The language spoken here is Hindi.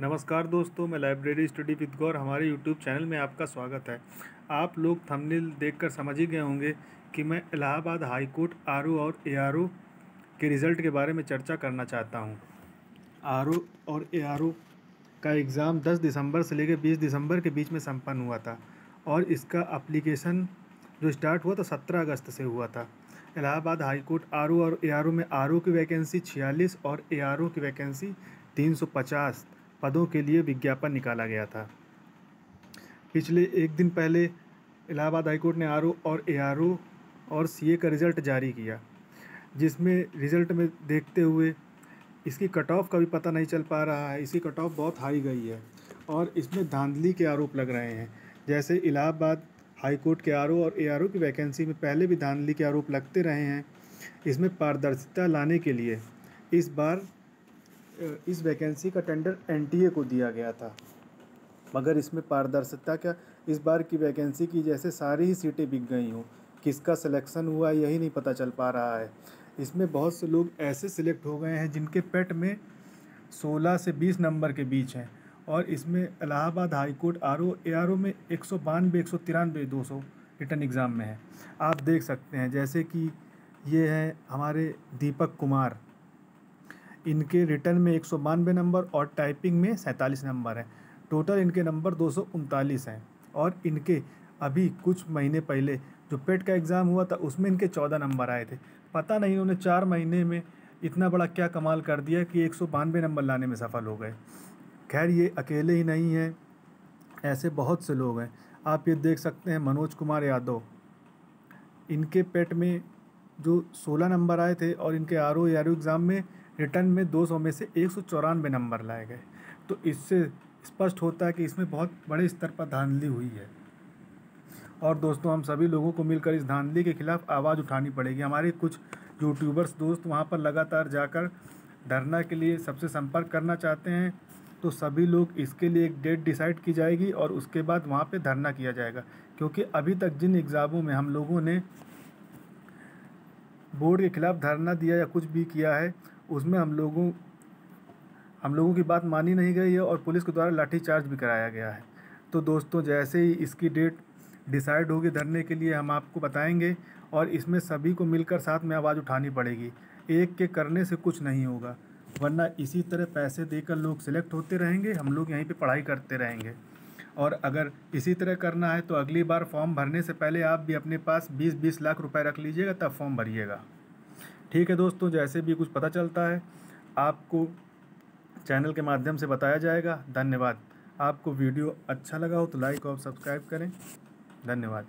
नमस्कार दोस्तों, मैं लाइब्रेरी स्टडी विद गौर हमारे यूट्यूब चैनल में आपका स्वागत है आप लोग थंबनेल देखकर समझ ही गए होंगे कि मैं इलाहाबाद हाई कोर्ट आर और ए के रिज़ल्ट के बारे में चर्चा करना चाहता हूँ। आर और ए का एग्ज़ाम 10 दिसंबर से लेकर 20 दिसंबर के बीच में संपन्न हुआ था और इसका अप्लीकेशन जो स्टार्ट हुआ था 17 अगस्त से हुआ था इलाहाबाद हाई कोर्ट आर और ए में आर की वैकेंसी छियालीस और ए की वैकेंसी 350 पदों के लिए विज्ञापन निकाला गया था। पिछले एक दिन पहले इलाहाबाद हाईकोर्ट ने आर और ए और सीए का रिज़ल्ट जारी किया, जिसमें रिज़ल्ट में देखते हुए इसकी कट ऑफ़ का भी पता नहीं चल पा रहा है। इसकी कट ऑफ़ बहुत हाई गई है और इसमें धांधली के आरोप लग रहे हैं। जैसे इलाहाबाद हाई कोर्ट के आर और ए की वैकेंसी में पहले भी धांधली के आरोप लगते रहे हैं, इसमें पारदर्शिता लाने के लिए। इस बार इस वैकेंसी का टेंडर एनटीए को दिया गया था। मगर इसमें पारदर्शिता क्या? इस बार की वैकेंसी की जैसे सारी ही सीटें बिक गई हों, किसका सिलेक्शन हुआ यही नहीं पता चल पा रहा है। इसमें बहुत से लोग ऐसे सिलेक्ट हो गए हैं जिनके पेट में 16 से 20 नंबर के बीच हैं और इसमें Allahabad high court R O A R O में एक सौ बानवे, एक सौ तिरानवे, दो सौ रिटर्न एग्ज़ाम में है। आप देख सकते हैं, जैसे कि ये हैं हमारे दीपक कुमार। इनके रिटर्न में एक सौ बानवे नंबर और टाइपिंग में सैंतालीस नंबर हैं। टोटल इनके नंबर दो सौ उनतालीस हैं और इनके अभी कुछ महीने पहले जो पेट का एग्ज़ाम हुआ था, उसमें इनके चौदह नंबर आए थे। पता नहीं इन्होंने चार महीने में इतना बड़ा क्या कमाल कर दिया कि एक सौ बानवे नंबर लाने में सफल हो गए। खैर, ये अकेले ही नहीं हैं, ऐसे बहुत से लोग हैं। आप ये देख सकते हैं मनोज कुमार यादव। इनके पेट में जो सोलह नंबर आए थे और इनके आर ओ एग्ज़ाम में रिटर्न में 200 में से एक सौ चौरानवे नंबर लाए गए। तो इससे स्पष्ट होता है कि इसमें बहुत बड़े स्तर पर धांधली हुई है। और दोस्तों, हम सभी लोगों को मिलकर इस धांधली के खिलाफ आवाज़ उठानी पड़ेगी। हमारे कुछ यूट्यूबर्स दोस्त वहाँ पर लगातार जाकर धरना के लिए सबसे संपर्क करना चाहते हैं तो सभी लोग इसके लिए एक डेट डिसाइड की जाएगी और उसके बाद वहाँ पे धरना किया जाएगा। क्योंकि अभी तक जिन एग्ज़ामों में हम लोगों ने बोर्ड के खिलाफ धरना दिया या कुछ भी किया है, उसमें हम लोगों हम लोगों की बात मानी नहीं गई है और पुलिस के द्वारा लाठीचार्ज भी कराया गया है। तो दोस्तों, जैसे ही इसकी डेट डिसाइड होगी धरने के लिए, हम आपको बताएँगे और इसमें सभी को मिलकर साथ में आवाज़ उठानी पड़ेगी। एक के करने से कुछ नहीं होगा, वरना इसी तरह पैसे देकर लोग सिलेक्ट होते रहेंगे, हम लोग यहीं पे पढ़ाई करते रहेंगे। और अगर इसी तरह करना है तो अगली बार फॉर्म भरने से पहले आप भी अपने पास 20-20 लाख रुपए रख लीजिएगा, तब फॉर्म भरिएगा। ठीक है दोस्तों, जैसे भी कुछ पता चलता है, आपको चैनल के माध्यम से बताया जाएगा। धन्यवाद। आपको वीडियो अच्छा लगा हो तो लाइक और सब्सक्राइब करें। धन्यवाद।